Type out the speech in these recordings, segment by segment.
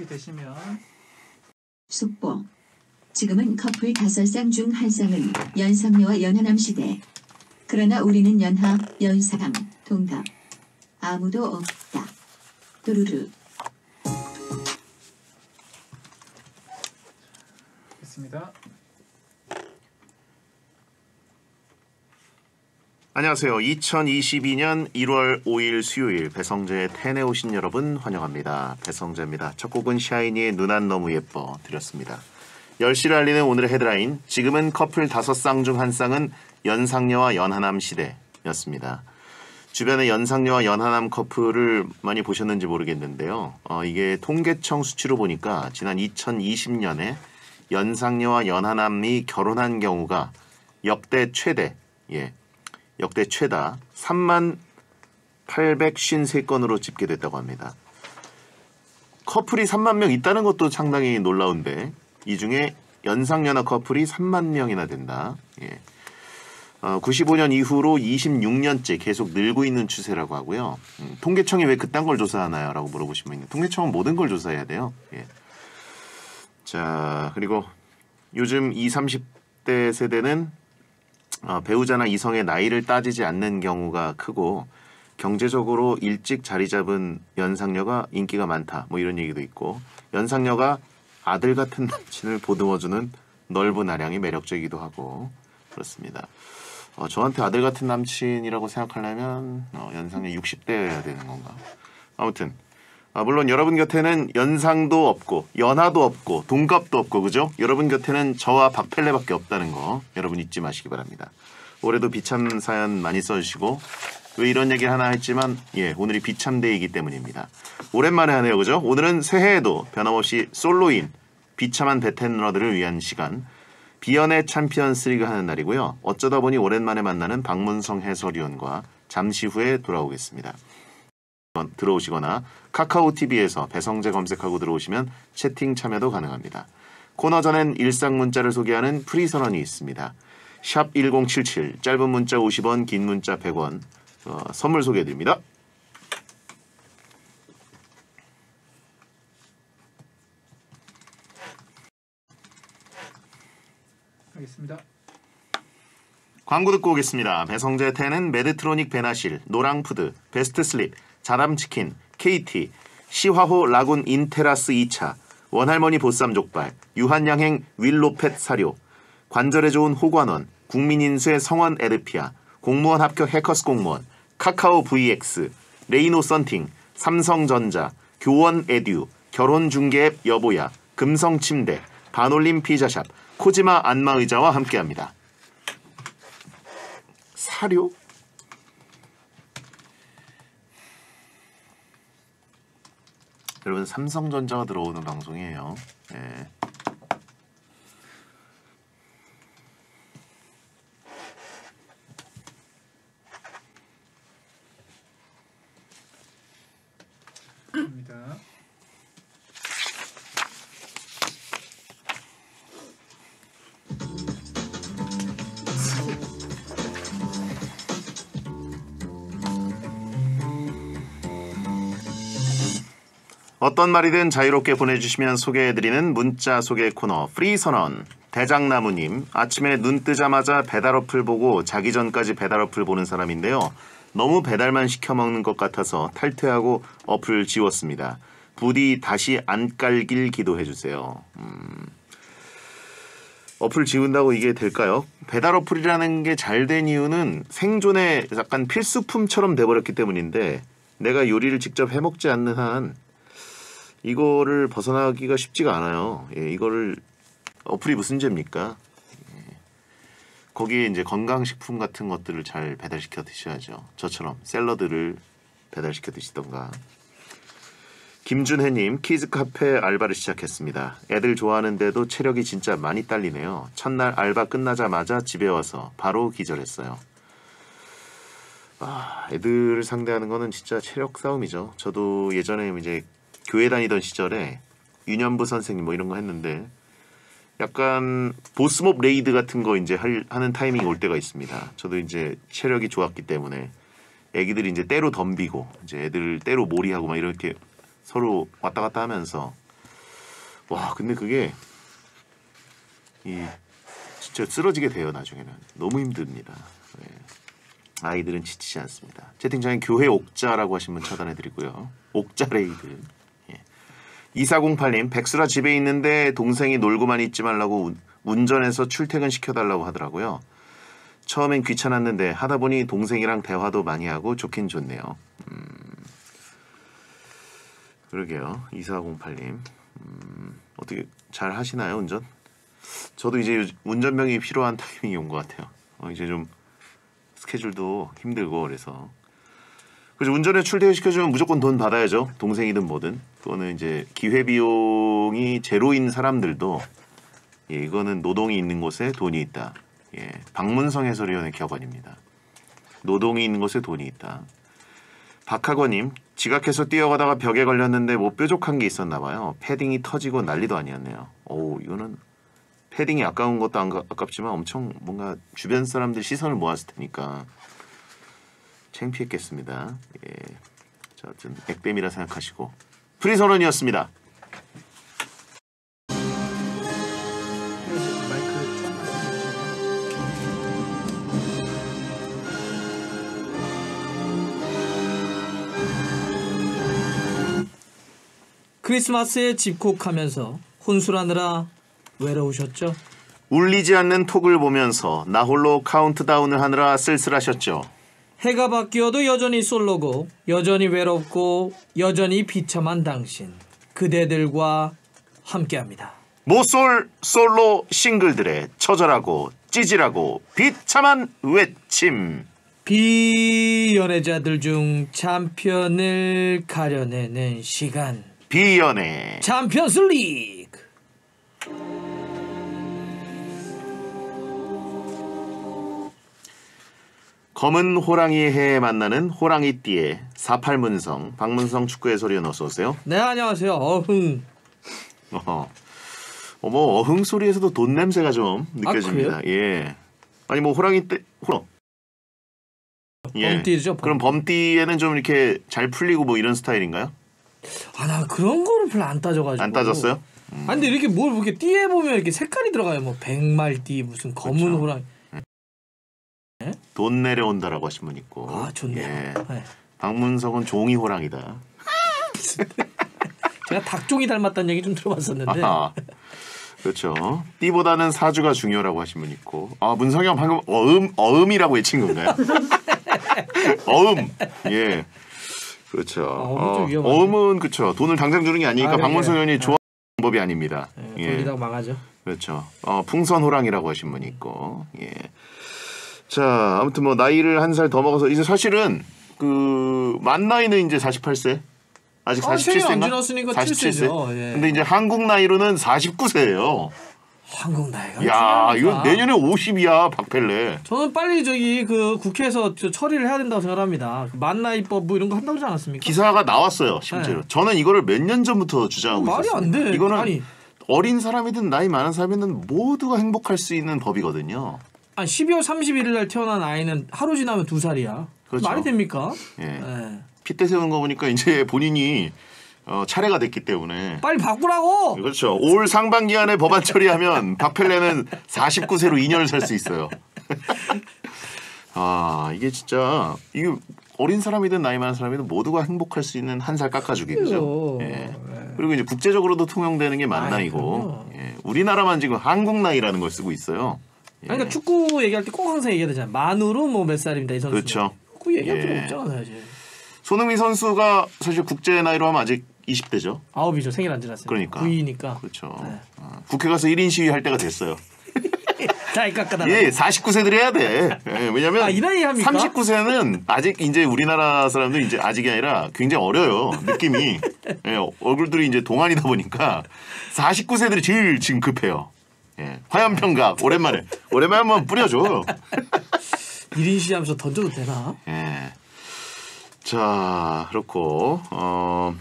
준비되시면 숙보. 지금은 커플 다섯 쌍 중 한 쌍은 연상녀와 연하남 시대. 그러나 우리는 연하, 연상, 동갑. 아무도 없다. 뚜루루. 있습니다. 안녕하세요. 2022년 1월 5일 수요일 배성재의 텐에 오신 여러분 환영합니다. 배성재입니다. 첫 곡은 샤이니의 눈 안 너무 예뻐 드렸습니다. 10시를 알리는 오늘의 헤드라인 지금은 커플 5쌍 중 한 쌍은 연상녀와 연하남 시대였습니다. 주변에 연상녀와 연하남 커플을 많이 보셨는지 모르겠는데요. 어, 이게 통계청 수치로 보니까 지난 2020년에 연상녀와 연하남이 결혼한 경우가 역대 최대 예, 역대 최다 3만 853건으로 집계됐다고 합니다. 커플이 3만 명 있다는 것도 상당히 놀라운데 이 중에 연상연하 커플이 3만 명이나 된다. 예. 어, 95년 이후로 26년째 계속 늘고 있는 추세라고 하고요. 음, 통계청이 왜 그딴 걸 조사하나요? 라고 물어보시면 통계청은 모든 걸 조사해야 돼요. 예. 자, 그리고 요즘 20, 30대 세대는 어, 배우자나 이성의 나이를 따지지 않는 경우가 크고 경제적으로 일찍 자리 잡은 연상녀가 인기가 많다. 뭐 이런 얘기도 있고 연상녀가 아들 같은 남친을 보듬어주는 넓은 아량이 매력적이기도 하고 그렇습니다. 어, 저한테 아들 같은 남친이라고 생각하려면 어, 연상녀 60대여야 되는 건가? 아무튼 아, 물론 여러분 곁에는 연상도 없고 연하도 없고 동갑도 없고 그죠? 여러분 곁에는 저와 박펠레밖에 없다는 거 여러분 잊지 마시기 바랍니다. 올해도 비참 사연 많이 써주시고 왜 이런 얘기를 하나 했지만 예 오늘이 비참데이이기 때문입니다. 오랜만에 하네요 그죠? 오늘은 새해에도 변함없이 솔로인 비참한 배텐러들을 위한 시간 비연애 챔피언스 리그 하는 날이고요. 어쩌다 보니 오랜만에 만나는 박문성 해설위원과 잠시 후에 돌아오겠습니다. 들어오시거나 카카오 TV에서 배성재 검색하고 들어오시면 채팅 참여도 가능합니다. 코너 전엔 일상 문자를 소개하는 프리 선언이 있습니다. 샵 1077 짧은 문자 50원 긴 문자 100원 어, 선물 소개해드립니다. 하겠습니다. 광고 듣고 오겠습니다. 배성재의 텐은 메드트로닉 베나실, 노랑푸드, 베스트 슬립, 자담치킨, KT, 시화호 라군 인테라스 2차, 원할머니 보쌈 족발, 유한양행 윌로펫 사료, 관절에 좋은 호관원, 국민인쇄소 성원애드피아, 공무원 합격 해커스 공무원, 카카오 VX, 레이노 썬팅, 삼성전자, 교원 에듀, 결혼 중개 앱 여보야, 금성 침대, 반올림 피자샵, 코지마 안마의자와 함께합니다. 사료? 여러분 삼성전자가 들어오는 방송이에요. 예. 어떤 말이든 자유롭게 보내주시면 소개해드리는 문자 소개 코너 프리 선언. 대장나무님 아침에 눈 뜨자마자 배달 어플 보고 자기 전까지 배달 어플 보는 사람인데요. 너무 배달만 시켜 먹는 것 같아서 탈퇴하고 어플 지웠습니다. 부디 다시 안 깔길 기도해 주세요. 음, 어플 지운다고 이게 될까요? 배달 어플이라는 게 잘 된 이유는 생존의 약간 필수품처럼 돼버렸기 때문인데 내가 요리를 직접 해먹지 않는 한 이거를 벗어나기가 쉽지가 않아요. 예, 이거를 어플이 무슨 죄입니까? 예. 거기에 이제 건강식품 같은 것들을 잘 배달시켜 드셔야죠. 저처럼 샐러드를 배달시켜 드시던가. 김준혜님 키즈 카페 알바를 시작했습니다. 애들 좋아하는데도 체력이 진짜 많이 딸리네요. 첫날 알바 끝나자마자 집에 와서 바로 기절했어요. 아, 애들을 상대하는 거는 진짜 체력 싸움이죠. 저도 예전에 이제 교회 다니던 시절에 유년부 선생님 뭐 이런 거 했는데 약간 보스몹 레이드 같은 거 이제 할, 하는 타이밍이 올 때가 있습니다. 저도 이제 체력이 좋았기 때문에 애기들이 이제 떼로 덤비고 이제 애들 떼로 몰이하고 막 이렇게 서로 왔다 갔다 하면서 와 근데 그게 이 진짜 쓰러지게 돼요 나중에는 너무 힘듭니다. 네. 아이들은 지치지 않습니다. 채팅창에 교회 옥자라고 하시면 차단해드리고요. 옥자 레이드. 예. 2408님 백수라 집에 있는데 동생이 놀고만 있지 말라고 운- 운전해서 출퇴근 시켜달라고 하더라고요. 처음엔 귀찮았는데 하다 보니 동생이랑 대화도 많이 하고 좋긴 좋네요. 음, 그러게요. 2408님. 음, 어떻게 잘 하시나요 운전? 저도 이제 운전병이 필요한 타이밍이 온 것 같아요. 어, 이제 좀 스케줄도 힘들고 그래서 그래서 운전에 출퇴근 시켜주면 무조건 돈 받아야죠. 동생이든 뭐든. 그거는 이제 기회 비용이 제로인 사람들도 예, 이거는 노동이 있는 곳에 돈이 있다. 예, 박문성 해설위원의 격언입니다. 노동이 있는 곳에 돈이 있다. 박학원님 지각해서 뛰어가다가 벽에 걸렸는데 뭐 뾰족한 게 있었나 봐요. 패딩이 터지고 난리도 아니었네요. 오 이거는 패딩이 아까운 것도 안 가- 아깝지만 엄청 뭔가 주변 사람들 시선을 모았을 테니까 창피했겠습니다. 예. 자, 어쨌든 액땜이라 생각하시고 프리 선언이었습니다. 크리스마스에 집콕하면서 혼술하느라 외로우셨죠? 울리지 않는 톡을 보면서 나 홀로 카운트다운을 하느라 쓸쓸하셨죠. 해가 바뀌어도 여전히 솔로고 여전히 외롭고 여전히 비참한 당신 그대들과 함께합니다. 모솔 솔로 싱글들의 처절하고 찌질하고 비참한 외침. 비연애자들 중 챔피언을 가려내는 시간 비연애. 챔피언스 리그 검은 호랑이의 해에 만나는 호랑이띠의 48문성 박문성 축구 해설위원 어서 오세요. 네 안녕하세요 어흥 어허. 어머 어흥 소리에서도 돈 냄새가 좀 느껴집니다. 예. 아니 뭐 호랑이 때 호랑. 범띠죠, 범띠. 그럼 범띠에는 좀 이렇게 잘 풀리고 뭐 이런 스타일인가요? 아 나 그런 거를 별로 안 따져가지고 안 따졌어요? 아니 근데 이렇게 뭘 이렇게 띠에 보면 이렇게 색깔이 들어가요 뭐 백말띠 무슨 검은 그렇죠. 호랑이 돈 내려온다라고 하신 분 있고. 아 좋네요 예. 네. 박문성은 종이 호랑이다. 제가 닭종이 닮았다는 얘기 좀 들어봤었는데 아하. 그렇죠. 띠보다는 사주가 중요하고 하신 분 있고. 아 문성이 형 방금 어음 어음이라고 외친 건가요? 어음. 예. 그렇죠. 좀 어, 위험하죠. 어음은 그렇죠. 돈을 당장 주는 게 아니니까 아, 네, 박문성 네. 의원이 좋아하는 방법이 아닙니다. 네, 예. 돌리다가 망하죠 그렇죠. 어, 풍선 호랑이라고 하신 분 있고. 예. 자, 아무튼 뭐 나이를 한 살 더 먹어서 이제 사실은 그 만 나이는 이제 48세. 아직 아, 생일 안 47세인가? 지났으니까 7세죠. 예. 근데 이제 한국 나이로는 49세예요. 한국 나이가 야? 이거 내년에 50이야, 박펠레. 저는 빨리 저기 그 국회에서 저 처리를 해야 된다고 생각합니다 그 만나이법 뭐 이런 거 한다고 그러지 않았습니까? 기사가 나왔어요, 심지어. 네. 저는 이거를 몇 년 전부터 주장하고 말이 있었어요. 안 돼. 이거는 아니. 어린 사람이든 나이 많은 사람이든 모두가 행복할 수 있는 법이거든요. 아니 12월 31일 날 태어난 아이는 하루 지나면 두 살이야 그렇죠. 말이 됩니까? 예. 예. 핏대 세우는 거 보니까 이제 본인이 어, 차례가 됐기 때문에 빨리 바꾸라고 그렇죠. 올 상반기 안에 법안 처리하면 박펠레는 49세로 2년을 살 수 있어요. 아 이게 진짜 이게 어린 사람이든 나이 많은 사람이든 모두가 행복할 수 있는 한 살 깎아주기 그죠. 예. 그리고 이제 국제적으로도 통용되는 게만 아이, 나이고 그럼요. 예. 우리나라만 지금 한국 나이라는 걸 쓰고 있어요. 예. 아니, 그러니까 축구 얘기할 때 꼭 항상 얘기해야 되잖아 만으로 뭐 몇 살입니다 이 선수 그렇죠. 그 얘기할 예. 필요 없잖아 사실 손흥민 선수가 사실 국제 나이로 하면 아직 20대죠. 아홉이죠 생일 안 지났어요 그러니까. 9위니까 그렇죠. 네. 어, 국회 가서 1인 시위 할 때가 됐어요. 예, 49세들이 해야 돼. 예, 왜냐면 아, 이 나이에 합니까? 39세는 아직 이제 우리나라 사람들 이제 아직이 아니라 굉장히 어려요. 느낌이. 예, 얼굴들이 이제 동안이다 보니까 49세들이 제일 지금 급해요. 예, 화염평각 오랜만에 오랜만에 한번 뿌려줘. 1인 시하면서 던져도 되나? 예. 자, 그렇고 어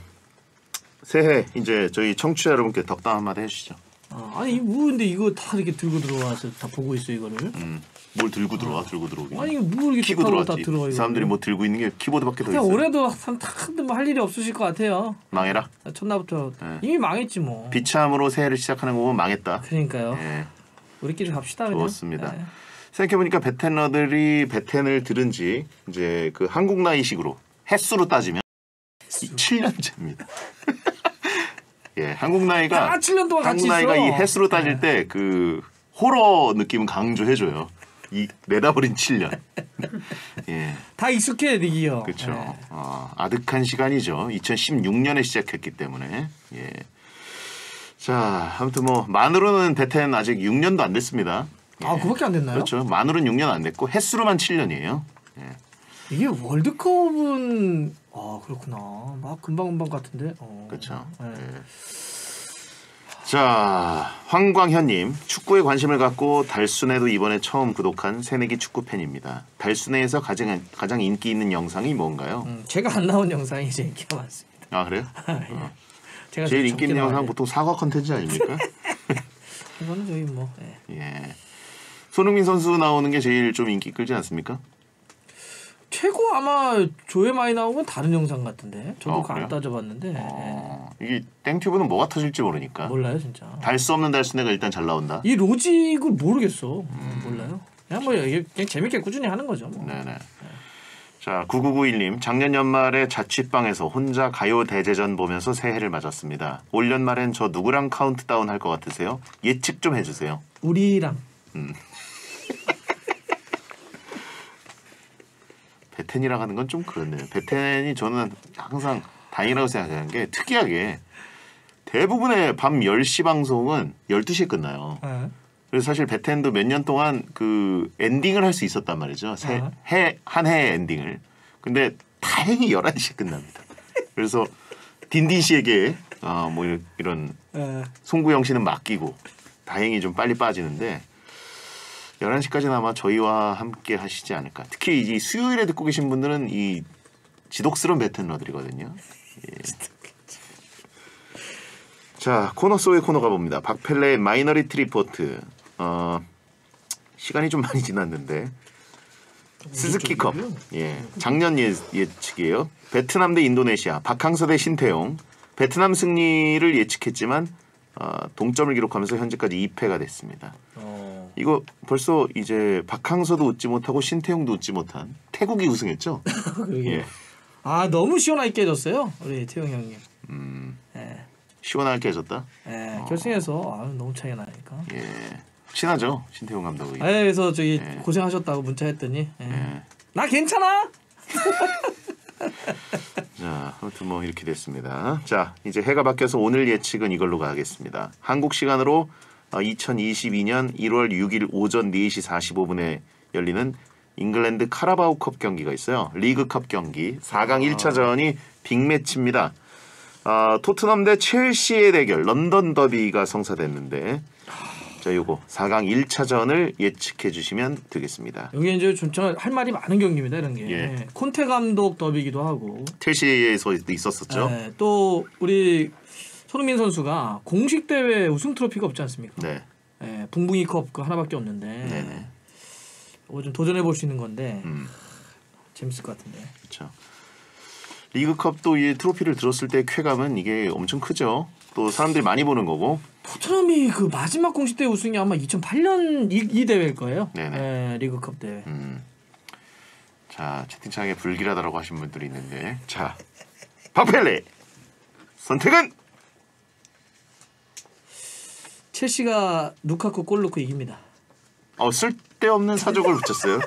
새해 이제 저희 청취자 여러분께 덕담 한마디 해주시죠. 어, 아니 뭐 근데 이거 다 이렇게 들고 들어와서 다 보고 있어 이거를. 음. 뭘 들고 들어와 들고 들어오기. 아니 뭐 이렇게 키고 다 들어왔지. 들어와 이거. 사람들이 뭐 들고 있는 게 키보드밖에 더 있어. 올해도 한뭐할 일이 없으실 것 같아요. 망해라. 첫날부터 네. 이미 망했지 뭐. 비참으로 새해를 시작하는 거 보면 망했다. 그러니까요. 예. 우리끼리 갑시다 그냥. 좋습니다. 네. 생각해보니까 베텐러들이 베텐을 들은 지 이제 그 한국 나이식으로 횟수로 따지면 7년째입니다. 예, 한국 나이가 다 7년 동안 같이 한국 나이가 있어. 이 횟수로 따질 때그 호러 느낌 강조해줘요. 이 내다버린 7년. 예, 다 익숙해 니기요. 그렇죠. 네. 어, 아득한 시간이죠. 2016년에 시작했기 때문에. 예. 자, 아무튼 뭐 만으로는 베텐 아직 6년도 안 됐습니다. 아 그밖에 안 됐나요? 그렇죠. 만으로는 6년 안 됐고 횟수로만 7년이에요. 예. 이게 월드컵은 아 그렇구나. 막 금방 금방 같은데. 어. 그렇죠. 네. 예. 자, 황광현님 축구에 관심을 갖고 달순에도 이번에 처음 구독한 새내기 축구 팬입니다. 달순에에서 가장 가장 인기 있는 영상이 뭔가요? 음, 제가 안 나온 영상이 제일 인기가 많습니다. 아 그래요? 예. 제가 제일 좀 인기 있는 영상. 보통 사과 컨텐츠 아닙니까? 이거는 저희 뭐 예. 예. 손흥민 선수 나오는 게 제일 좀 인기 끌지 않습니까? 최고 아마 조회 많이 건 다른 영상 같은데 저도 어, 그거 안 그래요? 따져봤는데 어, 이게 땡튜브는 뭐가 터질지 모르니까. 예. 몰라요 진짜. 달 수 없는 달순애가 일단 잘 나온다. 이 로직을 모르겠어. 음, 몰라요. 그냥 뭐 이게 그냥 재밌게 꾸준히 하는 거죠. 뭐. 네네. 자, 9991님, 작년 연말에 자취방에서 혼자 가요 대제전 보면서 새해를 맞았습니다. 올 연말엔 저 누구랑 카운트다운 할 것 같으세요? 예측 좀 해주세요. 우리랑 베텐이랑 하는 건 좀 그렇네요. 베텐이 저는 항상 다행이라고 생각하는 게 특이하게 대부분의 밤 10시 방송은 12시에 끝나요. 예. 그래서 사실 베텐도 몇 년 동안 그 엔딩을 할 수 있었단 말이죠. 새, 아. 해, 한 해의 엔딩을. 근데 다행히 11시에 끝납니다. 그래서 딘딘 씨에게 어, 뭐 이런, 예. 송구영 씨는 맡기고 다행히 좀 빨리 빠지는데 11시까지는 아마 저희와 함께 하시지 않을까. 특히 이 수요일에 듣고 계신 분들은 이 지독스러운 베텐러들이거든요. 예. 자 코너 속의 코너 가 봅니다. 박펠레의 마이너리티 리포트. 어, 시간이 좀 많이 지났는데 스즈키컵. 예. 작년 예, 예측이에요. 베트남 대 인도네시아, 박항서 대 신태용. 베트남 승리를 예측했지만 어, 동점을 기록하면서 현재까지 2패가 됐습니다. 어. 이거 벌써 이제 박항서도 웃지 못하고 신태용도 웃지 못한 태국이 우승했죠? 예. 아 너무 시원하게 깨졌어요 우리 태용 형님. 음, 예. 시원하게 해줬다. 예. 결승에서 아, 너무 차이가 나니까. 예. 친하죠 신태용 감독이. 아, 그래서 저기 예. 고생하셨다고 문자했더니 예. 예. 나 괜찮아. 자, 아무튼 뭐 이렇게 됐습니다. 자, 이제 해가 바뀌어서 오늘 예측은 이걸로 가겠습니다. 한국 시간으로 어, 2022년 1월 6일 오전 4시 45분에 열리는 잉글랜드 카라바오컵 경기가 있어요. 리그컵 경기 4강 1차전이 빅매치입니다. 아, 토트넘 대 첼시의 대결 런던 더비가 성사됐는데 자, 요거 4강 1차전을 예측해 주시면 되겠습니다. 여기 이제 진짜 할 말이 많은 경기입니다 이런 게. 예. 콘테 감독 더비기도 하고. 첼시에서 있었었죠. 예. 또 우리 손흥민 선수가 공식 대회 우승 트로피가 없지 않습니까? 네. 예, 붕붕이컵 그 하나밖에 없는데. 네네. 이거 좀 도전해 볼 수 있는 건데 음. 재밌을 것 같은데. 그렇죠. 리그컵도 이 트로피를 들었을 때 쾌감은 이게 엄청 크죠. 또 사람들이 많이 보는 거고. 토트넘이 그 마지막 공식 대회 우승이 아마 2008년 이, 이 대회일 거예요. 네네. 예, 리그컵 대회. 음. 자 채팅창에 불길하다라고 하신 분들이 있는데 자 박펠레 선택은 첼시가 루카쿠 골 넣고 이깁니다. 어 쓸데없는 사족을 붙였어요.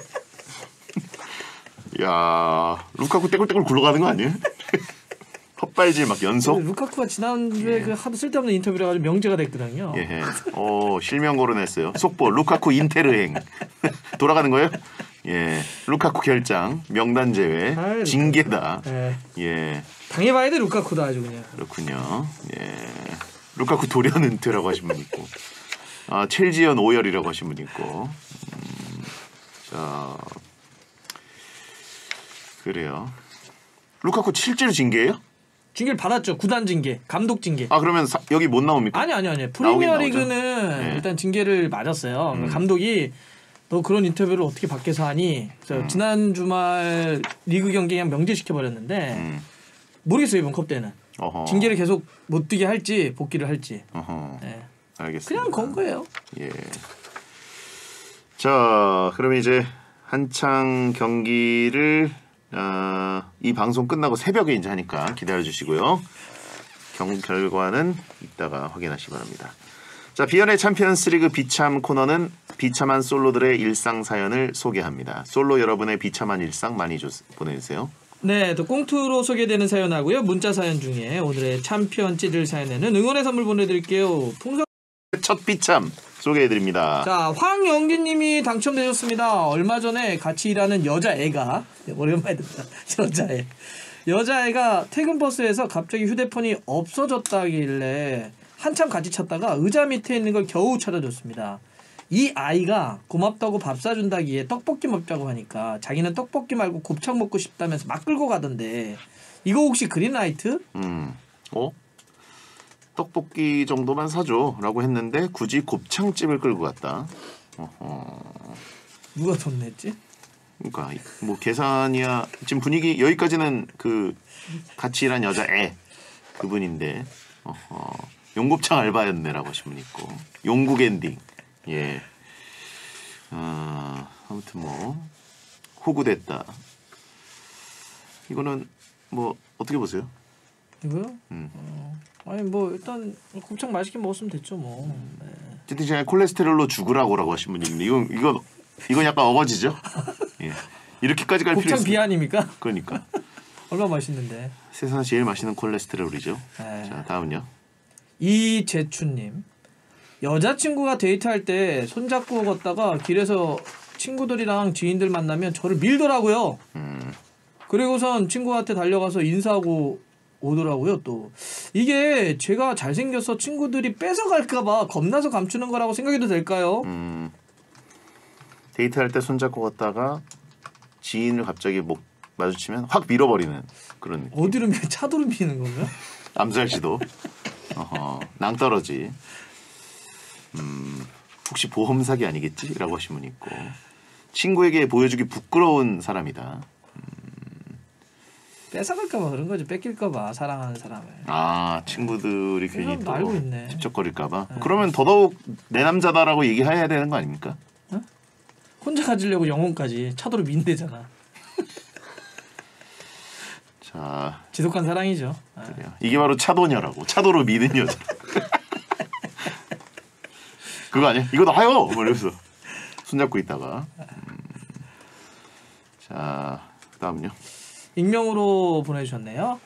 야 루카쿠 떼굴떼굴 굴러가는 거 아니에요? 헛발질 막 연속. 루카쿠가 지난주에 그 하도 쓸데없는 인터뷰를 해가지고 명제가 됐거든요. 예. 어 실명 거론했어요. 속보 루카쿠 인테르행 돌아가는 거예요? 예. 루카쿠 결장 명단 제외 아이, 징계다. 예. 예. 당해봐야 돼 루카쿠다 아주 그냥. 그렇군요. 예. 루카쿠 돌연 은퇴라고 하신 분 있고, 아 첼지연 오열이라고 하신 분 있고, 음, 자 그래요. 루카쿠 실제로 징계예요? 징계를 받았죠. 구단 징계, 감독 징계. 아 그러면 사- 여기 못 나옵니까? 아니 아니 아니. 프리미어리그는. 네. 일단 징계를 맞았어요. 음. 감독이 너 그런 인터뷰를 어떻게 밖에서 하니? 음. 지난 주말 리그 경기 그냥 명제시켜 버렸는데 음. 모르겠어요 이번 컵 때는 어허. 징계를 계속 못 뛰게 할지 복귀를 할지. 어허. 네. 알겠습니다. 그냥 건 거예요. 예. 자, 그러면 이제 한창 경기를 아, 이 방송 끝나고 새벽에 이제 하니까 기다려 주시고요. 경 결과는 이따가 확인하시기 바랍니다. 자, 비연의 챔피언스리그 비참 코너는 비참한 솔로들의 일상 사연을 소개합니다. 솔로 여러분의 비참한 일상 많이 줘, 보내주세요. 네, 또 꽁투로 소개되는 사연하고요. 문자 사연 중에 오늘의 챔피언 찌들 사연에는 응원의 선물 보내드릴게요. 풍선. 첫 비참 소개해드립니다. 자, 황영기님이 당첨되셨습니다. 얼마 전에 같이 일하는 여자애가 네, 오랜만에 듣다. 여자애. 여자애가 퇴근 버스에서 갑자기 휴대폰이 없어졌다길래 한참 같이 찾다가 의자 밑에 있는 걸 겨우 찾아줬습니다. 이 아이가 고맙다고 밥 사준다기에 떡볶이 먹자고 하니까 자기는 떡볶이 말고 곱창 먹고 싶다면서 막 끌고 가던데 이거 혹시 그린라이트? 음, 어? 떡볶이 정도만 사줘라고 했는데 굳이 곱창집을 끌고 갔다. 어허. 누가 돈 냈지? 그러니까 뭐 계산이야 지금 분위기 여기까지는 그 같이 일한 여자 애 그분인데 어허. 용곱창 알바였네라고 하신 분 있고 용국 엔딩 예 아, 아무튼 뭐 호구됐다 이거는 뭐 어떻게 보세요? 이거요? 음. 어, 아니 뭐 일단 곱창 맛있게 먹었으면 됐죠 뭐. 네. 채팅창에 콜레스테롤로 죽으라고라고 하신 분이 있는데 이건 이건 이건 약간 어거지죠? 예. 이렇게까지 갈 필요 곱창 있어? 비아닙니까? 그러니까 얼마나 맛있는데. 세상에서 제일 맛있는 콜레스테롤이죠. 네. 자 다음은요. 이재춘님 여자친구가 데이트할 때 손잡고 걷다가 길에서 친구들이랑 지인들 만나면 저를 밀더라고요. 음, 그리고선 친구한테 달려가서 인사하고 오더라고요. 또 이게 제가 잘생겨서 친구들이 뺏어갈까봐 겁나서 감추는 거라고 생각해도 될까요? 음, 데이트할 때 손잡고 걷다가 지인을 갑자기 목 마주치면 확 밀어버리는 그런 느낌. 어디로 밀 차도로 미는 건가? 암살시도. 어허, 낭떠러지. 음, 혹시 보험 사기 아니겠지?라고 하신 분 있고 친구에게 보여주기 부끄러운 사람이다. 뺏어갈까봐 그런 거지. 뺏길까봐 사랑하는 사람을. 아 친구들이 괜히 사람도 또 알고 있네. 집적거릴까봐. 그러면 더더욱 내 남자다라고 얘기해야 되는 거 아닙니까? 혼자 가지려고 영혼까지 차도로 민대잖아. 자 지독한 사랑이죠. 아. 그래요. 이게 바로 차도녀라고. 차도로 미는 여자. 그거 아니야? 이거 나요. 뭐 이러면서 손잡고 있다가. 음. 자 그다음요. 익명으로 보내주셨네요.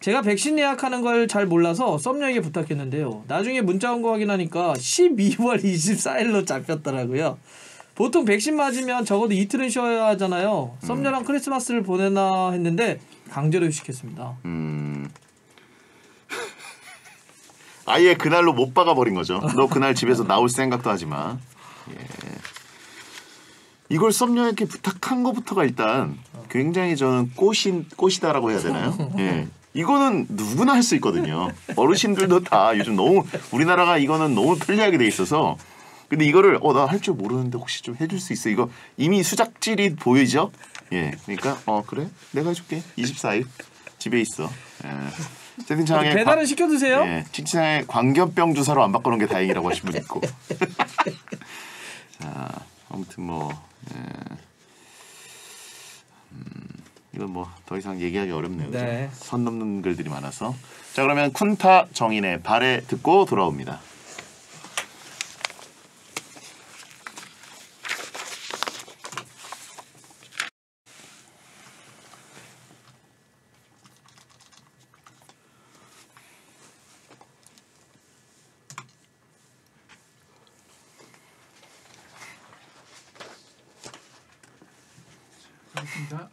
제가 백신 예약하는 걸 잘 몰라서 썸녀에게 부탁했는데요. 나중에 문자 온 거 확인하니까 12월 24일로 잡혔더라고요. 보통 백신 맞으면 적어도 이틀은 쉬어야 하잖아요. 썸녀랑 크리스마스를 보내나 했는데 강제로 휴식했습니다. 음. 아예 그날로 못 박아 버린 거죠. 너 그날 집에서 나올 생각도 하지 마. 예. 이걸 썸녀에게 부탁한 것부터가 일단 굉장히 저는 꽃인 꽃이다라고 해야 되나요? 예. 이거는 누구나 할 수 있거든요. 어르신들도 다 요즘 너무 우리나라가 이거는 너무 편리하게 돼 있어서 근데 이거를 어 나 할 줄 모르는데 혹시 좀 해줄 수 있어? 이거 이미 수작질이 보이죠? 예, 그러니까 어 그래 내가 해줄게. 24일 집에 있어. 예. 채팅창에 배달은 시켜 드세요. 예, 칭찬에 광견병 주사로 안 바꾸는 게 다행이라고 하신 분 있고. 자, 아무튼 뭐 예. 음, 이건 뭐 더 이상 얘기하기 어렵네요. 네. 선 넘는 글들이 많아서. 자, 그러면 쿤타 정인의 발에 듣고 돌아옵니다. 알겠습니다.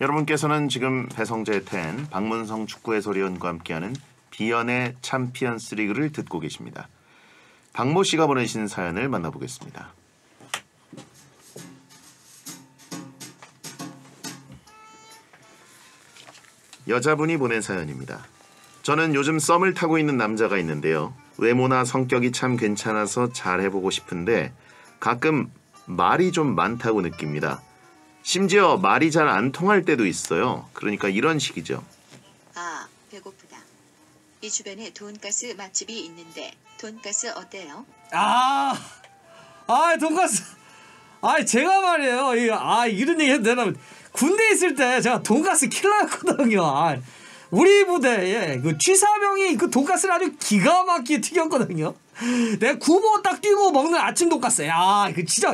여러분께서는 지금 배성재 텐 박문성 축구 해설위원과 함께하는 비연애 참피언스 리그를 듣고 계십니다. 박모 씨가 보내신 사연을 만나보겠습니다. 여자분이 보낸 사연입니다. 저는 요즘 썸을 타고 있는 남자가 있는데요. 외모나 성격이 참 괜찮아서 잘 해보고 싶은데 가끔 말이 좀 많다고 느낍니다. 심지어 말이 잘 안 통할 때도 있어요. 그러니까 이런 식이죠. 아, 배고프다. 이 주변에 돈가스 맛집이 있는데 돈가스 어때요? 아, 아 돈가스. 아 제가 말이에요. 이, 아 이런 얘기 해도 되나? 군대 있을 때 제가 돈가스 킬러였거든요. 아, 우리 부대에 그 취사병이 그 돈가스를 아주 기가 막히게 튀겼거든요. 내가 구모 딱 뛰고 먹는 아침 돈가스. 야, 그 진짜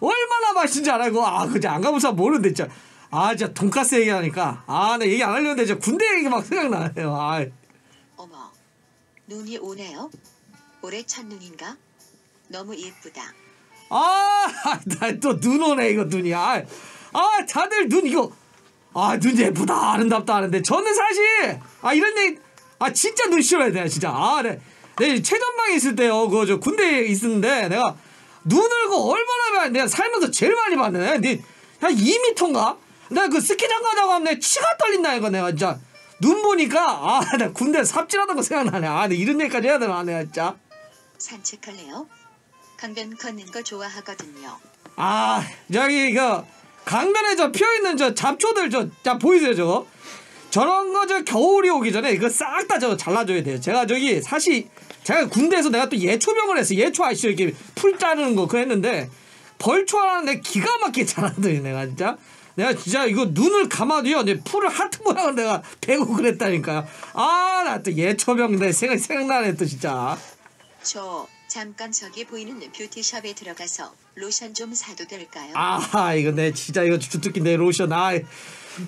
얼마나 맛있는지 알아 이거. 아, 그저 안 가본 사람 모르는데 진짜. 아, 진짜 돈가스 얘기하니까 아, 나 얘기 안 하려는데 진짜 군대 얘기 막 생각나네요. 아, 어머, 눈이 오네요. 올해 첫눈인가? 너무 예쁘다. 아, 나 또 눈 오네 이거 눈이. 아, 아 다들 눈 이거 아 눈 예쁘다 아름답다 하는데 저는 사실 아 이런 얘기 아 진짜 눈 싫어야 돼 진짜. 아, 네. 내 최전방에 있을 때요 그저 군대에 있었는데 내가 눈을 그 얼마나 많이 내가 살면서 제일 많이 봤네. 네, 한 2미터인가? 내가 그 스키장 가자고 하면 내 치가 떨린다 이거 내가 진짜 눈 보니까 아 나 군대 삽질하던 거 생각나네. 아, 내 이런 얘기까지 해야 되나 내가 진짜. 산책할래요? 강변 걷는 거 좋아하거든요. 아 저기 그 강변에 저 피어 있는 저 잡초들 저 자 보이세요 저거 저런 거 저 겨울이 오기 전에 이거 싹 다 저거 잘라줘야 돼요. 제가 저기 사실 제가 군대에서 내가 또 예초병을 했어. 예초 아시죠? 이렇게 풀 자르는 거 그거 했는데 벌초 하는데 기가 막히게 잘하더니 내가 진짜 내가 진짜 이거 눈을 감아도요. 내 풀을 하트 모양을 내가 베고 그랬다니까요. 아 나 또 예초병 내 생각 생각나네 또 진짜. 저 잠깐 저기 보이는 beauty shop에 들어가서 로션 좀 사도 될까요? 아 이거 내 진짜 이거 주특기 내 로션. 아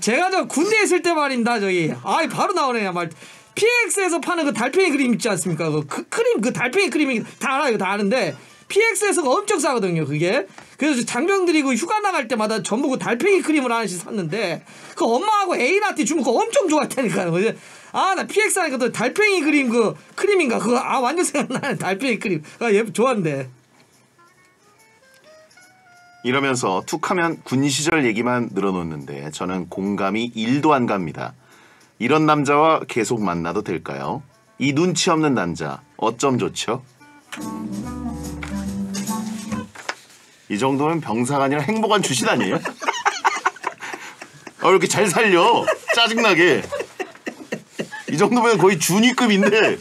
제가 저 군대에 있을 때 말입니다 저기. 아 바로 나오네요 말 PX에서 파는 그 달팽이 크림 있지 않습니까? 그 크, 크림 그 달팽이 크림이 다 알아요 다 아는데 PX에서가 엄청 싸거든요 그게 그래서 장병들이 그 휴가 나갈 때마다 전부 그 달팽이 크림을 하나씩 샀는데 그 엄마하고 애인한테 주면 그거 엄청 좋아했다니까요 그래서 아나 PX 하니까 또 달팽이 크림 그 크림인가 그거 아 완전 생각나네 달팽이 크림 아 얘 좋아한대 이러면서 툭하면 군 시절 얘기만 늘어놓는데 저는 공감이 1도 안 갑니다. 이런 남자와 계속 만나도 될까요? 이 눈치 없는 남자 어쩜 좋죠? 이 정도면 병사가 아니라 행복한 주신 아니에요? 아, 왜 이렇게 잘 살려? 짜증나게. 이 정도면 거의 준위급인데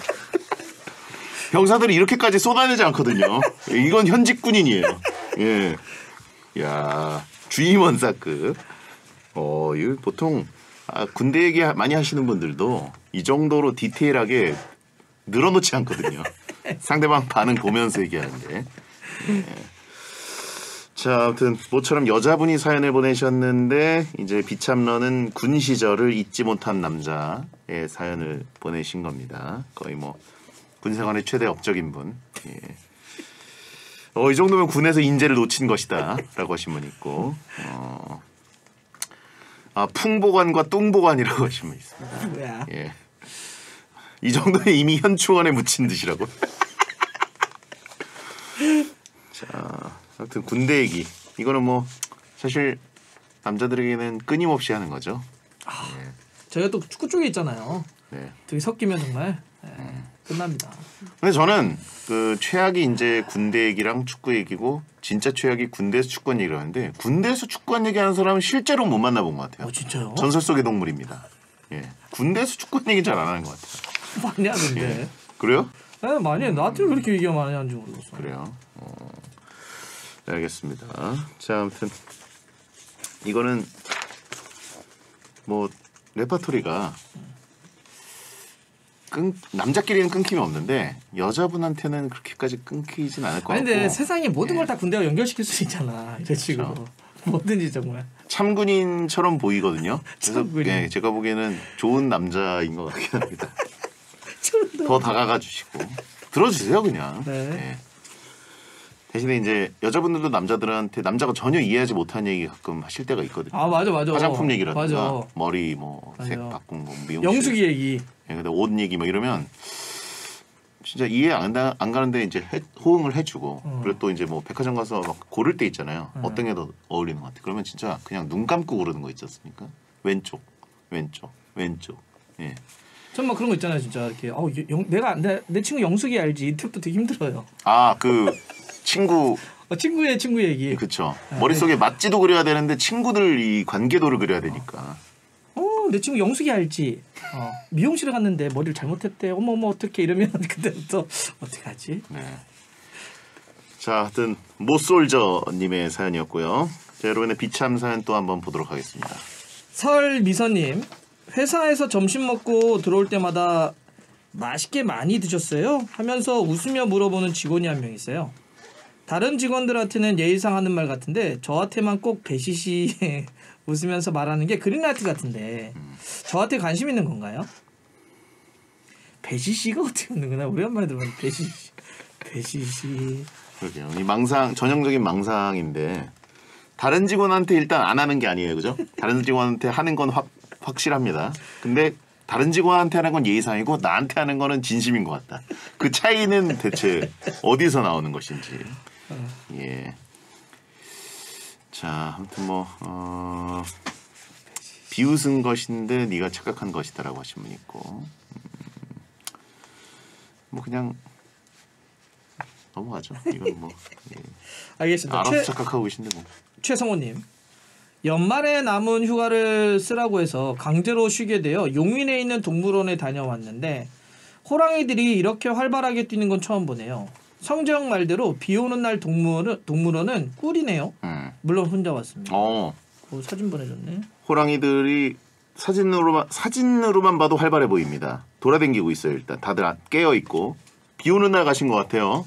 병사들이 이렇게까지 쏟아내지 않거든요. 이건 현직 군인이에요. 예. 야 주임원사급. 어, 이거 보통 아, 군대 얘기 많이 하시는 분들도 이 정도로 디테일하게 늘어놓지 않거든요. 상대방 반응 보면서 얘기하는데. 예. 자, 아무튼 모처럼 여자분이 사연을 보내셨는데 이제 비참러는 군 시절을 잊지 못한 남자의 사연을 보내신 겁니다. 거의 뭐 군생활의 최대 업적인 분. 예. 어, 이 정도면 군에서 인재를 놓친 것이다라고 하신 분 있고, 어, 아 풍보관과 뚱보관이라고 하신 분 있습니다. 뭐야 예. 이 정도면 이미 현충원에 묻힌 듯이라고. 아무튼 군대 얘기. 이거는 뭐 사실 남자들에게는 끊임없이 하는 거죠. 저희가 또 축구 쪽에 있잖아요 네. 되게 섞이면 정말 예, 끝납니다. 근데 저는 그 최악이 이제 군대 얘기랑 축구 얘기고 진짜 최악이 군대에서 축구한 얘기를 하는데 군대에서 축구한 얘기하는 사람은 실제로 못 만나본 것 같아요. 어 진짜요? 전설 속의 동물입니다. 예. 군대에서 축구한 얘기 잘 안 하는 것 같아요. 많이 하는데. 예. 그래요? 네, 많이 해. 나한테 왜 그렇게 얘기가 많이 하는지 모르겠어. 그래요. 어, 네, 알겠습니다. 자, 아무튼 이거는 뭐 레파토리가 끊 남자끼리는 끊김이 없는데 여자분한테는 그렇게까지 끊기진 않을 것 아니 같고. 근데 세상에 모든 예. 걸다 군대와 연결시킬 수 있잖아. 식으로. 그렇죠. 뭐든지 정말. 참군인처럼 보이거든요. 그래서 참군인. 예, 제가 보기에는 좋은 남자인 것 같긴 합니다. 더 다가가 주시고 들어주세요 그냥. 네. 예. 대신에 이제 여자분들도 남자들한테 남자가 전혀 이해하지 못한 얘기 가끔 하실 때가 있거든요. 아 맞아 맞아. 화장품 얘기라든가 맞아. 머리 뭐 색. 바꾼 거 미용실 영숙이 얘기. 예, 근데 옷 얘기 뭐 이러면 진짜 이해 안, 가- 안 가는데 이제 해- 호응을 해주고 어. 그리고 또 이제 뭐 백화점 가서 막 고를 때 있잖아요 네. 어떤 게 더 어울리는 것 같아 그러면 진짜 그냥 눈 감고 고르는 거 있지 않습니까 왼쪽 왼쪽 왼쪽 예. 정말 그런 거 있잖아요, 진짜 이렇게. 어, 영, 내가 내, 내 친구 영숙이 알지. 이때부터 되게 힘들어요. 아그 친구 어, 친구의 친구 얘기. 아, 머릿속에 맛지도 그려야 되는데 친구들 이 관계도를 그려야 되니까. 어, 내 친구 영숙이 알지. 어, 미용실에 갔는데 머리를 잘못했대. 어머 어머 어떻게 이러면 그때부터 어떻게 하지? 네. 자, 하여튼 모솔저님의 사연이었고요. 자, 여러분의 비참 사연 또 한번 보도록 하겠습니다. 설 미선님 회사에서 점심 먹고 들어올 때마다 맛있게 많이 드셨어요? 하면서 웃으며 물어보는 직원이 한 명 있어요. 다른 직원들한테는 예의상 하는 말 같은데 저한테만 꼭 배시시 웃으면서 말하는 게 그린라이트 같은데 저한테 관심 있는 건가요? 배시시가 어떻게 웃는 거나 오랜만에 들어봤는데 배시시 배시시 그러게요. 이 망상 전형적인 망상인데 다른 직원한테 일단 안 하는 게 아니에요, 그죠? 다른 직원한테 하는 건 확 확실합니다. 근데 다른 직원한테 하는 건 예의상이고 나한테 하는 거는 진심인 것 같다. 그 차이는 대체 어디서 나오는 것인지. 예. 자, 아무튼 뭐 어, 비웃은 것인데 네가 착각한 것이다라고 하신 분 있고, 음, 뭐 그냥 넘어가죠. 이건 뭐 예. 알겠습니다. 알아서 최, 착각하고 계신데 뭐. 최성호님 연말에 남은 휴가를 쓰라고 해서 강제로 쉬게 되어 용인에 있는 동물원에 다녀왔는데 호랑이들이 이렇게 활발하게 뛰는 건 처음 보네요. 성재형 말대로 비 오는 날 동물은 동물원은 꿀이네요. 음. 물론 혼자 왔습니다. 어 오, 사진 보내줬네. 호랑이들이 사진으로만 사진으로만 봐도 활발해 보입니다. 돌아다니고 있어요. 일단 다들 아- 깨어 있고 비 오는 날 가신 것 같아요.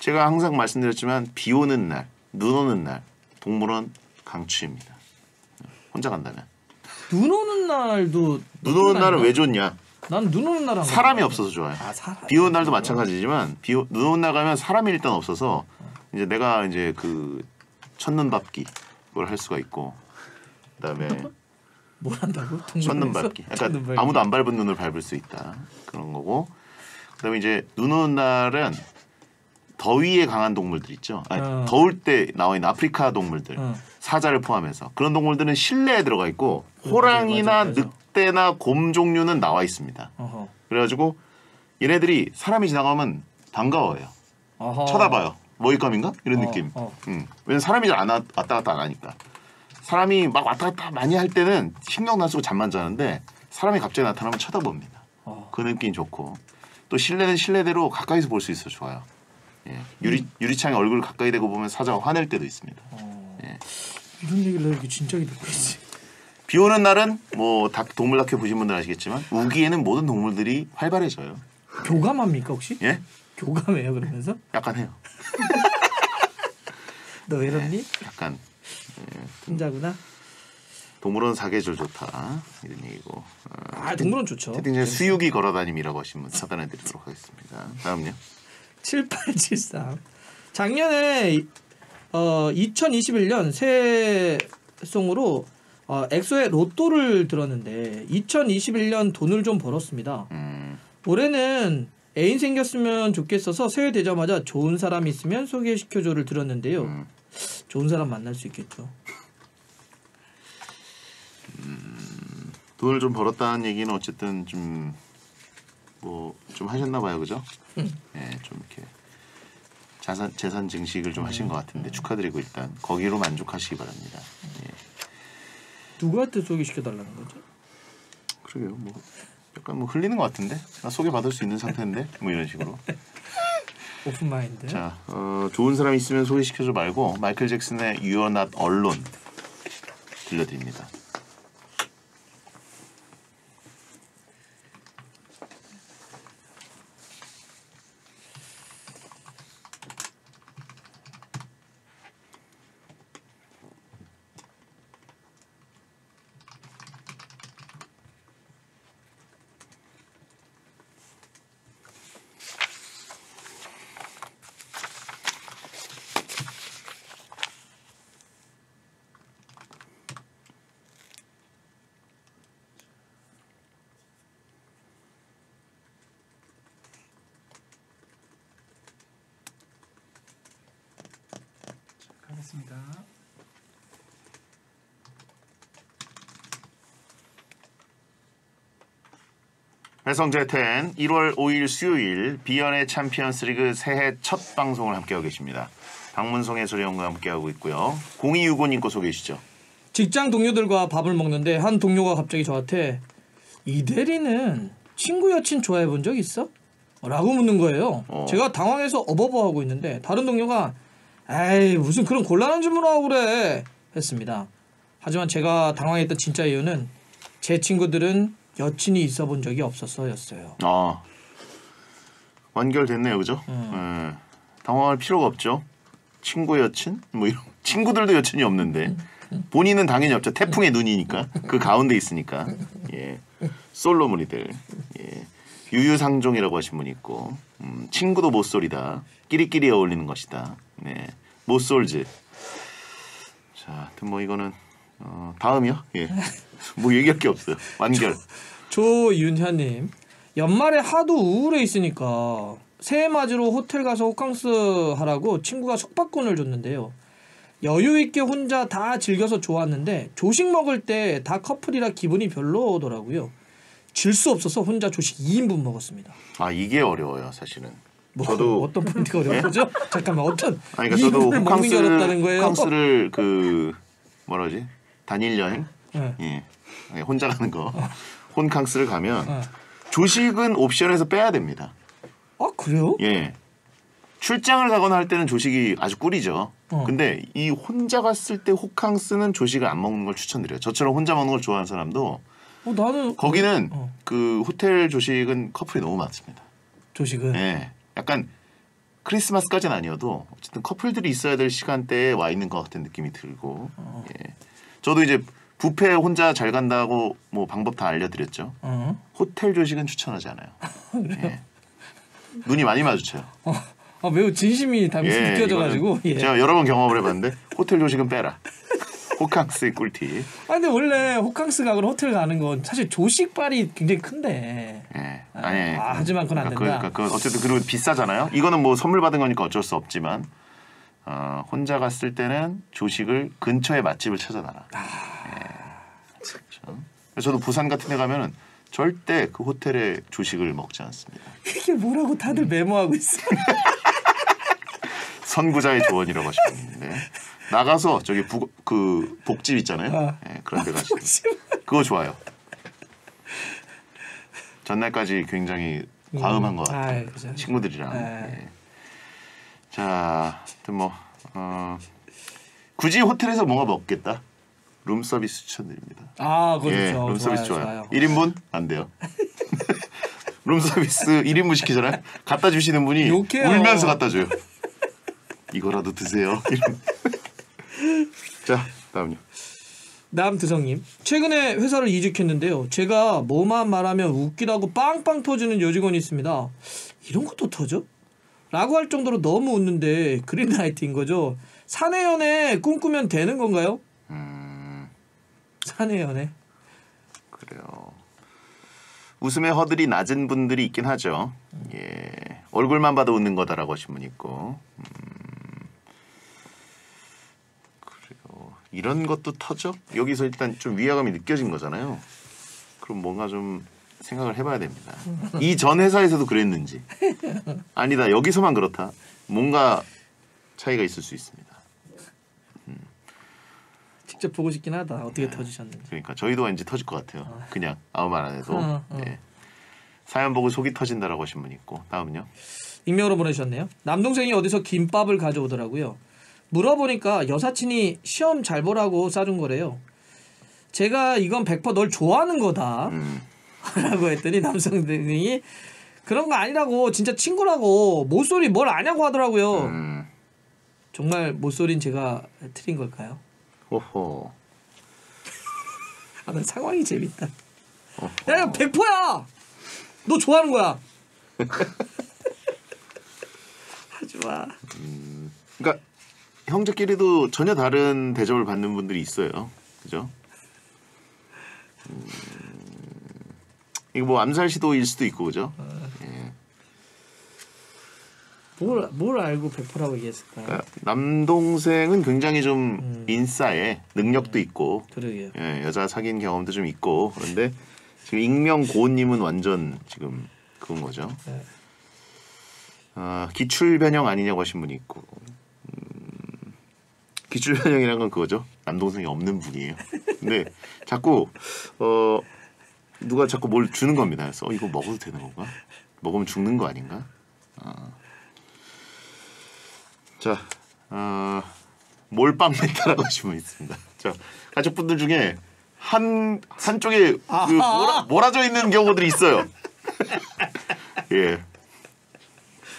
제가 항상 말씀드렸지만 비 오는 날, 눈 오는 날 동물원 강추입니다. 혼자 간다면 눈 오는 날도 눈 오는 날은 왜 좋냐? 난 눈 오는 날은 안 사람이. 없어서 좋아요. 아 사람. 비 오는 날도 마찬가지지만 비 오, 눈 오는 날 가면 사람이 일단 없어서 이제 내가 이제 그 첫눈 밟기 그걸 할 수가 있고 그다음에 뭘 한다고? 첫눈? 밟기. 그러니까 밟기. 아무도 안 밟은 눈을 밟을 수 있다 그런 거고 그다음에 이제 눈 오는 날은 더위에 강한 동물들 있죠. 아니, 어. 더울 때 나와 있는 아프리카 동물들 어. 사자를 포함해서 그런 동물들은 실내에 들어가 있고 호랑이나 맞아, 맞아. 늑대나 곰 종류는 나와 있습니다. 어허. 그래가지고 얘네들이 사람이 지나가면 반가워해요. 어허. 쳐다봐요. 먹잇감인가? 이런 어, 느낌. 어. 음. 왜냐면 사람이 잘 안 왔다 갔다 안 하니까. 사람이 막 왔다 갔다 많이 할 때는 신경 안 쓰고 잠만 자는데 사람이 갑자기 나타나면 쳐다봅니다. 어. 그 느낌 좋고 또 실내는 실내대로 가까이서 볼 수 있어 좋아요. 예. 유리 유리창에 얼굴 가까이 대고 보면 사자가 화낼 때도 있습니다. 어. 예. 이런 얘기를 이렇게 진작에 듣고 있지. 비 오는 날은 뭐 닭, 동물 다큐 보신 분들 아시겠지만 우기에는 모든 동물들이 활발해져요. 교감합니까 혹시? 예? 교감해요 그러면서? 약간 해요. 너왜 이러니? 약간 혼자구나. 동물원 사계절 좋다 이런 얘기고. 어, 아 동물원 좋죠. 채팅창에 수육이 걸어다님이라고 하신 분 차단해드리도록 하겠습니다. 다음요. 7873. 작년에 어 2021년 새해 송으로 어, 엑소의 로또를 들었는데 2021년 돈을 좀 벌었습니다. 음, 올해는 애인 생겼으면 좋겠어서 새해 되자마자 좋은 사람 있으면 소개시켜줘를 들었는데요. 음. 좋은 사람 만날 수 있겠죠. 돈을 좀 벌었다는 얘기는 어쨌든 좀 뭐 좀 하셨나 봐요, 그죠? 음. 예, 좀 이렇게 자산 재산 증식을 좀 하신 것 같은데 축하드리고 일단 거기로 만족하시기 바랍니다. 예. 누구한테 소개시켜달라는 거죠? 그러게요, 뭐 약간 뭐 흘리는 것 같은데 나 소개 받을 수 있는 상태인데 뭐 이런 식으로. 오픈 마인드. 자, 어, 좋은 사람 있으면 소개시켜줘 말고 마이클 잭슨의 You're Not Alone 들려드립니다. 배성재10 1월 5일 수요일 비연의 챔피언스리그 새해 첫 방송을 함께하고 계십니다. 박문성 해설위원과 함께하고 있고요. 0265님 거 소개해 주시죠. 직장 동료들과 밥을 먹는데 한 동료가 갑자기 저한테 이 대리는 친구 여친 좋아해 본 적 있어? 라고 묻는 거예요. 어. 제가 당황해서 어버버하고 있는데 다른 동료가 에이 무슨 그런 곤란한 질문을 하고 그래 했습니다. 하지만 제가 당황했던 진짜 이유는 제 친구들은 여친이 있어 본 적이 없었어였어요. 아 완결됐네요, 그죠? 예. 당황할 필요가 없죠. 친구 여친? 뭐 이런 친구들도 여친이 없는데. 본인은 당연히 없죠. 태풍의 눈이니까. 그 가운데 있으니까. 예. 솔로몬이들. 예. 유유상종이라고 하신 분이 있고. 음, 친구도 못쏠이다. 끼리끼리 어울리는 것이다. 네. 못쏠즈. 자 하여튼 뭐 이거는 어, 다음이요 예 뭐 얘기할 게 없어요 완결 조윤현님 연말에 하도 우울해 있으니까 새해 맞이로 호텔 가서 호캉스 하라고 친구가 숙박권을 줬는데요. 여유 있게 혼자 다 즐겨서 좋았는데 조식 먹을 때 다 커플이라 기분이 별로더라고요. 질 수 없어서 혼자 조식 2인분 먹었습니다. 아 이게 어려워요 사실은 뭐 저도 어떤 포인트가 어려운 거죠? 잠깐만 어떤 아니 그러니까 저도 2인분을 먹는 게 어렵다는 호캉스를 거예요? 호캉스를 그 뭐라지 단일 여행 네. 예 아니, 혼자 가는 거 혼캉스를 가면 어. 조식은 옵션에서 빼야 됩니다. 아 그래요? 예 출장을 가거나 할 때는 조식이 아주 꿀이죠. 어. 근데 이 혼자 갔을 때 호캉스는 조식을 안 먹는 걸 추천드려요. 저처럼 혼자 먹는 걸 좋아하는 사람도 어, 나는 거기는 어. 그 호텔 조식은 커플이 너무 많습니다. 조식은 예. 약간 크리스마스까지는 아니어도 어쨌든 커플들이 있어야 될 시간대에 와 있는 것 같은 느낌이 들고 예. 저도 이제 뷔페 혼자 잘 간다고 뭐 방법 다 알려드렸죠. 어. 호텔 조식은 추천하지 않아요. 예. 눈이 많이 마주쳐요. 아, 매우 진심이 담겨 예, 느껴져가지고 예. 제가 여러 번 경험을 해봤는데 호텔 조식은 빼라. 호캉스의 꿀팁. 아 근데 원래 호캉스 가거나 호텔 가는 건 사실 조식발이 굉장히 큰데 예. 아니. 아, 하지만 그건 안 그러니까 된다. 그, 그, 그 어쨌든 그리고 비싸잖아요. 이거는 뭐 선물 받은 거니까 어쩔 수 없지만 어, 혼자 갔을 때는 조식을 근처에 맛집을 찾아놔라. 아. 예. 그렇죠. 저도 부산 같은 데 가면은 절대 그 호텔에 조식을 먹지 않습니다. 이게 뭐라고 다들 메모하고 있어. 선구자의 조언이라고 하시는데 나가서 저기 부, 그 복집 있잖아요. 어. 예, 그런 데 가시면 그거 좋아요. 전날까지 굉장히 과음한 것 같아요. 아이, 그죠. 친구들이랑. 네. 예. 자, 하여튼 뭐 어, 굳이 호텔에서 뭔가 먹겠다. 룸 서비스 추천드립니다. 아 그거 예. 룸 서비스 좋아요. 좋아요. 1인분 안 돼요. 룸 서비스 1인분 시키잖아요. 갖다 주시는 분이 욕해요. 울면서 갖다 줘요. 이거라도 드세요. 자, 다음요. 남드성님 최근에 회사를 이직했는데요. 제가 뭐만 말하면 웃기다고 빵빵 터지는 여직원이 있습니다. 이런 것도 터져? 라고 할 정도로 너무 웃는데 그린라이트인 거죠. 사내 연애 꿈꾸면 되는 건가요? 음, 사내 연애. 그래요. 웃음의 허들이 낮은 분들이 있긴 하죠. 예, 얼굴만 봐도 웃는 거다라고 하신 분 있고. 음, 그래요. 이런 것도 터져? 여기서 일단 좀 위화감이 느껴진 거잖아요. 그럼 뭔가 좀 생각을 해봐야 됩니다. 이 전 회사에서도 그랬는지 아니다 여기서만 그렇다. 뭔가 차이가 있을 수 있습니다. 직접 보고 싶긴 하다. 어떻게 터지셨는지. 그러니까 저희도 왠지 터질 것 같아요. 그냥 아무 말 안 해도 어, 어. 예. 사연 보고 속이 터진다라고 하신 분 있고 다음은요. 익명으로 보내주셨네요. 남동생이 어디서 김밥을 가져오더라고요. 물어보니까 여사친이 시험 잘 보라고 싸준 거래요. 제가 이건 100%널 좋아하는 거다. 음, 라고 했더니 남성들이 그런 거 아니라고 진짜 친구라고 모쏠이 뭘 아냐고 하더라고요. 음, 정말 모쏠인 제가 틀린 걸까요? 호호. 아, 나 상황이 재밌다. 어허. 야, 100%야! 너 좋아하는 거야. 하지 마. 그러니까 형제끼리도 전혀 다른 대접을 받는 분들이 있어요. 그죠? 음, 이거 뭐 암살 시도일 수도 있고 그죠? 뭘, 뭘 알고 100%라고 얘기했을까요? 그러니까 남동생은 굉장히 좀 음. 인싸에 능력도 있고 그러게요. 예, 여자 사귄 경험도 좀 있고 그런데 지금 익명 고님은 완전 지금 그건 거죠. 네. 아, 기출 변형 아니냐고 하신 분이 있고 음, 기출 변형이란 건 그거죠. 남동생이 없는 분이에요. 근데 자꾸 어 누가 자꾸 뭘 주는 겁니다. 그래서 어, 이거 먹어도 되는 건가? 먹으면 죽는 거 아닌가? 아. 자, 어, 몰빵 멘탈라고 분 있습니다. 자, 가족분들 중에 한 한쪽에 그 몰아, 몰아져 있는 경우들이 있어요. 예.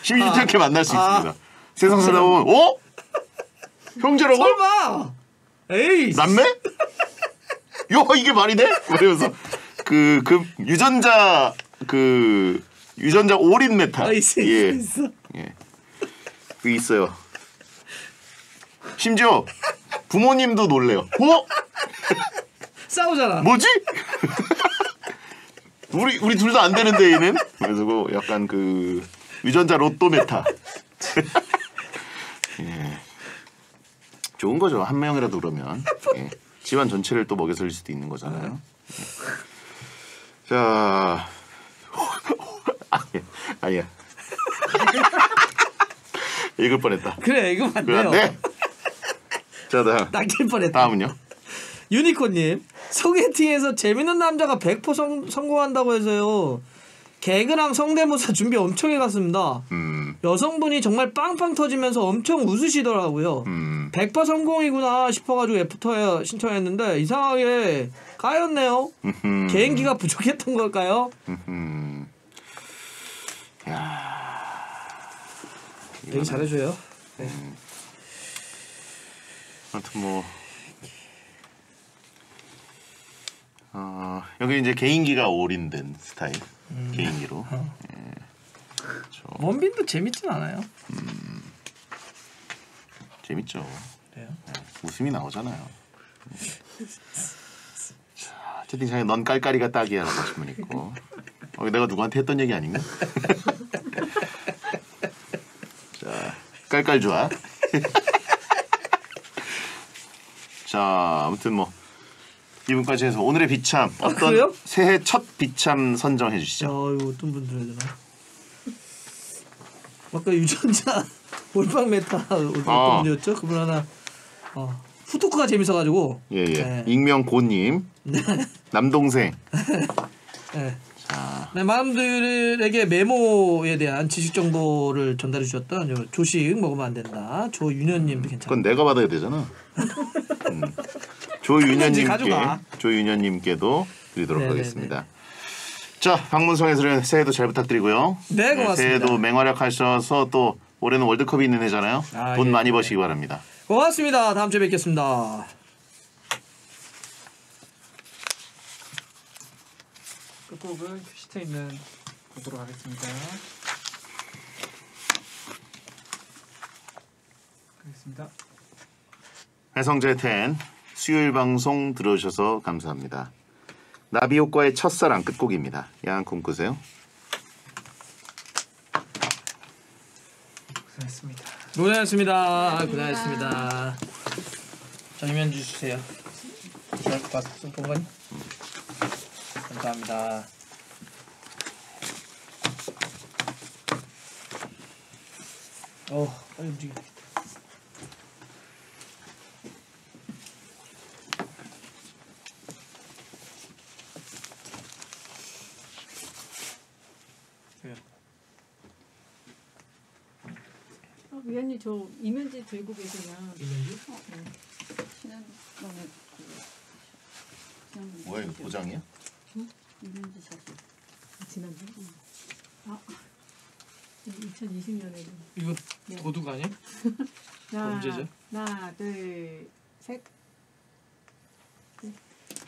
심심치 않게 만날 수 아. 있습니다. 세상 살다 보면 어? 형제라고? 설마. 에이. 남매? 요 이게 말이 돼? 그러면서 그, 그 유전자 그 유전자 all-in meta 아, 있어 있어 예. 있어. 예. 그 있어요. 심지어 부모님도 놀래요. 어? 싸우잖아. 뭐지? 우리 우리 둘 다 안 되는데 얘는 그래서 그 약간 그 유전자 로또 meta. 예. 좋은 거죠 한 명이라도 그러면 예. 집안 전체를 또 먹여 살릴 수도 있는 거잖아요. 예. 자 아니야 아니야 읽을 뻔했다. 그래 이거 돼요. 네. 자 다음 낚일 뻔했다. 다음은요. 유니콘님 소개팅에서 재밌는 남자가 100% 성, 성공한다고 해서요. 개그랑 성대모사 준비 엄청 해갔습니다. 음, 여성분이 정말 빵빵 터지면서 엄청 웃으시더라고요. 음. 100% 성공이구나 싶어가지고 애프터에 신청했는데 이상하게 까였네요. 음흠. 개인기가 부족했던 걸까요? 음. 야. 되게 잘해줘요. 아무튼 뭐 어, 여기 이제 개인기가 올인된 스타일 개인기로 예. 그렇죠. 원빈도 재밌진 않아요. 재밌죠 그래요? 예, 웃음이 나오잖아요 자, 채팅창에 넌 깔깔이가 딱이야 라고 하신 분 있고 어, 내가 누구한테 했던 얘기 아닌가? 자 깔깔 좋아 자 아무튼 뭐 이분까지 해서 오늘의 비참 아, 어떤 그래요? 새해 첫 비참 선정해 주시죠 자, 이거 어떤 분 들어야 되나? 아까 유전자 몰빵 메타 어떤 아. 분이었죠? 그분 하나 어, 후토크가 재밌어가지고 예예 네. 익명 고님 남동생 네. 자 네, 마음들에게 메모에 대한 지식 정보를 전달해 주셨던 요 조식 먹으면 안 된다. 조윤현님도 괜찮아요. 그건 내가 받아야 되잖아. 음. 조윤현님께. 조윤현님께도 드리도록 네네네. 하겠습니다. 자 방문성에서는 새해도 잘 부탁드리고요. 네, 고맙습니다. 새해도 맹활약하셔서 또 올해는 월드컵이 있는 해잖아요. 아, 돈 예, 많이 예. 버시기 바랍니다. 고맙습니다. 다음 주에 뵙겠습니다. 끝곡은 큐시트 있는 곡으로 하겠습니다. 하겠습니다. 해성제 10 수요일 방송 들어오셔서 감사합니다. 나비효과의 첫사랑 끝곡입니다. 야한 꿈 꾸세요. 고생했습니다. 고생하셨습니다. 고생하셨습니다. 정면주 주세요. 잘것 같아. 송풍건. 감사합니다. 어, 빨리 움직여. 위원님 저 이면지 들고 계시면 이면지? 어, 네. 신한 너무 그 뭐야 이거 도장이야? 이면지 사진. 아, 지난주? 응. 어. 아 2020년에 이거 네. 도둑 아니야? 하나, 언제죠? 하나 둘 셋. 네.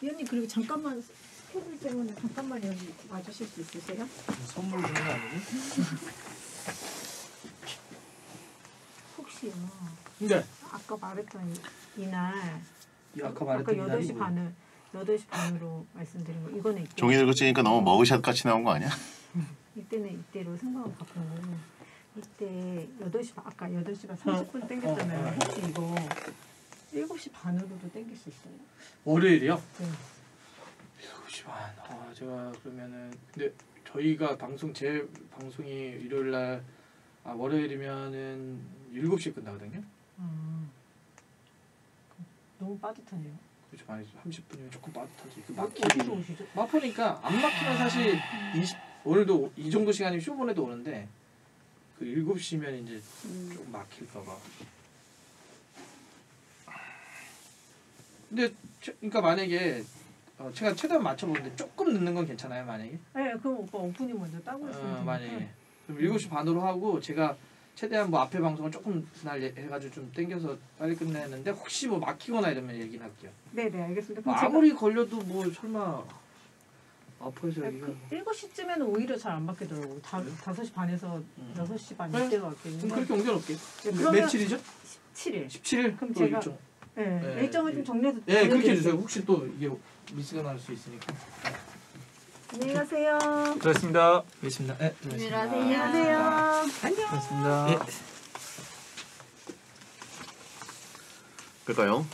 위원님 그리고 잠깐만 스케줄 때문에 잠깐만 여기 와주실 수 있으세요? 선물 주는 거 아니고? 8시요. 뭐. 네. 아까 말했던 이날. 이 아까 말했던 아까 8시 이날이 뭐. 반을 8시 반으로 말씀드린 거. 이거는 이때. 종이 늙어지니까 너무 머그샷 같이 나온 거 아니야? 이때는 이때로 생각을 바꾸고 이때 8시 반 아까 8시 반 30분 땡겼잖아요. 어, 어, 어. 혹시 이거 7시 반으로도 땡길 수 있어요? 월요일이요? 네. 7시 반. 아, 제가 그러면은 근데 저희가 방송 제 방송이 일요일 날 아, 월요일이면은 7시에 끝나거든요. 음. 너무 빠듯하네요. 그렇죠. 많이 30분이면 조금 빠듯하지. 그 막히기. 오시죠? 마포니까 안 막히면 사실 20 오늘도 이 정도 시간이면 쇼본에도 오는데 그 7시면 이제 음. 좀 막힐까 봐. 근데 최- 그러니까 만약에 어, 제가 최대한 맞춰보는데 조금 늦는 건 괜찮아요 만약에 네, 그럼 오빠 오프닝 먼저 따고 있으면 어, 되니까. 만약에 그럼 7시 반으로 하고 제가 최대한 뭐 앞에 방송을 조금 날 해- 해가지고 좀 땡겨서 빨리 끝내는데 혹시 뭐 막히거나 이러면 얘기는 할게요 네, 네, 알겠습니다. 뭐 아무리 걸려도 뭐 설마 아파서 여기가 그 7시쯤에는 오히려 잘 안 바뀌더라고요. 다, 5시 반에서 음. 6시 반 네. 이때가 바뀌는데 그럼 그렇게 옮겨놓을게 네, 그러면 며칠이죠? 7일 17일? 그럼 또 제가- 일정. 네, 네, 일정을 예. 좀 정리해서 예, 그렇게. 해주세요. 혹시 또 이게 미스가 날 수 있으니까. 안녕히 가세요. 수고하셨습니다. 알겠습니다. 네, 안녕하세요. 안녕. 수고하셨습니다. 예. 끌까요?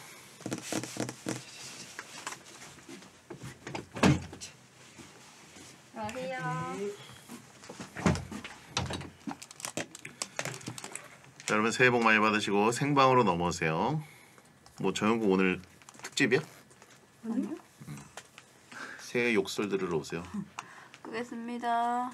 자, 여러분 새해 복 많이 받으시고 생방으로 넘어오세요. 뭐 정영국 오늘 특집이야? 아니요? 새해 욕설 들으러 오세요. 끄겠습니다.